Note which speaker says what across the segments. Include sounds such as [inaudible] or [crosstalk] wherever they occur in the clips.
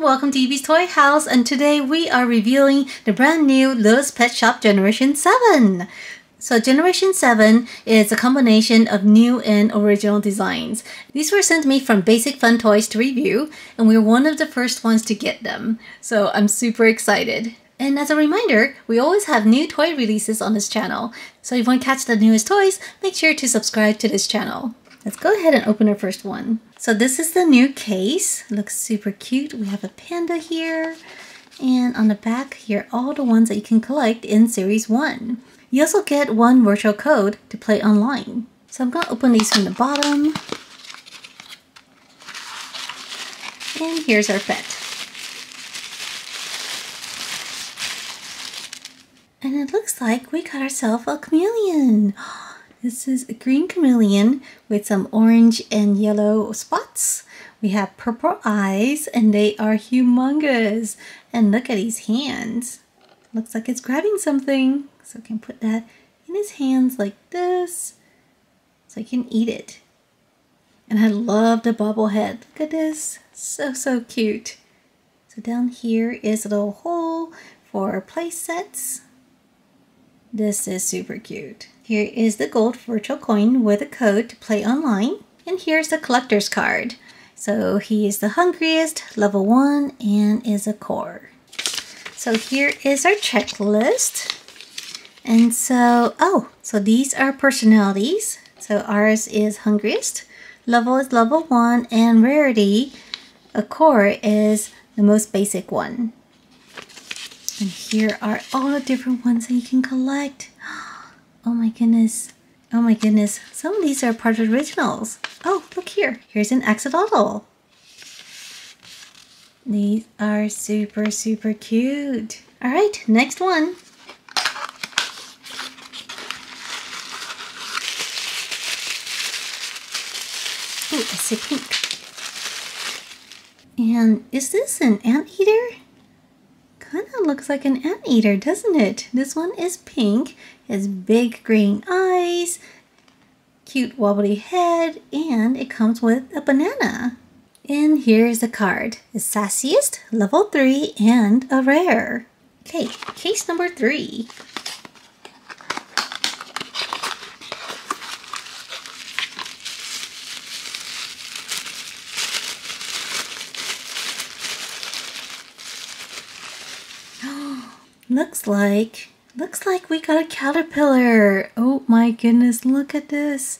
Speaker 1: welcome to Evie's Toy House and today we are reviewing the brand new Littlest Pet Shop Generation 7. So Generation 7 is a combination of new and original designs. These were sent me from Basic Fun Toys to review and we were one of the first ones to get them. So I'm super excited. And as a reminder, we always have new toy releases on this channel. So if you want to catch the newest toys, make sure to subscribe to this channel. Let's go ahead and open our first one. So this is the new case. Looks super cute. We have a panda here. And on the back here, all the ones that you can collect in Series 1. You also get one virtual code to play online. So I'm going to open these from the bottom. And here's our pet. And it looks like we got ourselves a chameleon. [gasps] This is a green chameleon with some orange and yellow spots. We have purple eyes and they are humongous. And look at his hands. Looks like it's grabbing something. So I can put that in his hands like this. So I can eat it. And I love the bobblehead. Look at this. So, so cute. So down here is a little hole for play sets. This is super cute. Here is the gold virtual coin with a code to play online. And here's the collector's card. So he is the hungriest, level 1, and is a core. So here is our checklist. And so, oh, so these are personalities. So ours is hungriest, level is level 1, and rarity, a core is the most basic one. And here are all the different ones that you can collect. [gasps] Oh my goodness. Oh my goodness. Some of these are part originals. Oh, look here. Here's an axolotl. These are super, super cute. All right, next one. Oh, I see pink. And is this an anteater? Kind of looks like an anteater, doesn't it? This one is pink, has big green eyes, cute wobbly head, and it comes with a banana. And here's the card. The sassiest, level 3, and a rare. Okay, case number 3. Looks like looks like we got a caterpillar. Oh my goodness look at this.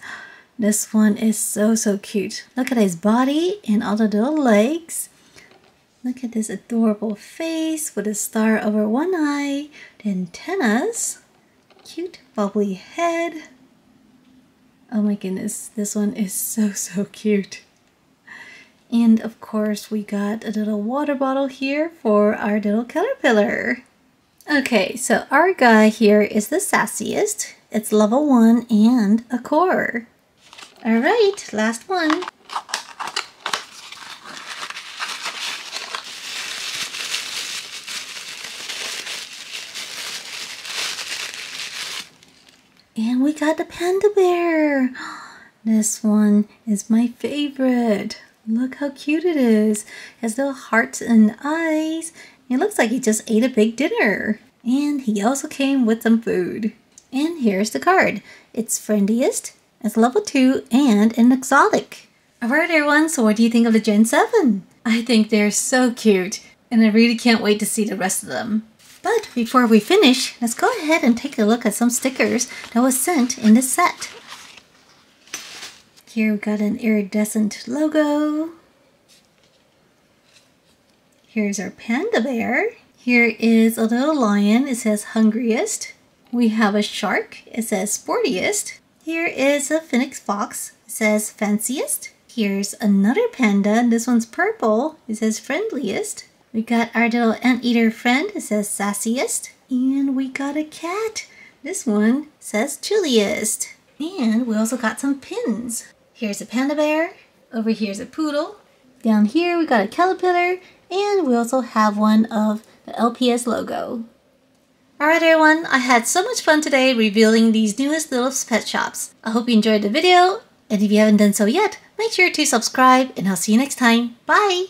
Speaker 1: This one is so so cute. Look at his body and all the little legs. Look at this adorable face with a star over one eye. The antennas. Cute bubbly head. Oh my goodness this one is so so cute. And of course we got a little water bottle here for our little caterpillar Okay, so our guy here is the sassiest. It's level 1 and a core. Alright, last one. And we got the panda bear. [gasps] This one is my favorite. Look how cute it is. It has little hearts and eyes it looks like he just ate a big dinner. And he also came with some food. And here's the card. It's friendliest, it's level 2, and an exotic. Alright everyone, so what do you think of the Gen 7? I think they're so cute, and I really can't wait to see the rest of them. But before we finish, let's go ahead and take a look at some stickers that was sent in this set. Here we got an iridescent logo, Here's our panda bear. Here is a little lion. It says hungriest. We have a shark. It says sportiest. Here is a fennec fox. It says fanciest. Here's another panda. This one's purple. It says friendliest. We got our little anteater friend. It says sassiest. And we got a cat. This one says chilliest. And we also got some pins. Here's a panda bear. Over here's a poodle. Down here we got a caterpillar and we also have one of the LPS logo. Alright everyone, I had so much fun today revealing these newest little pet shops. I hope you enjoyed the video, and if you haven't done so yet, make sure to subscribe and I'll see you next time. Bye!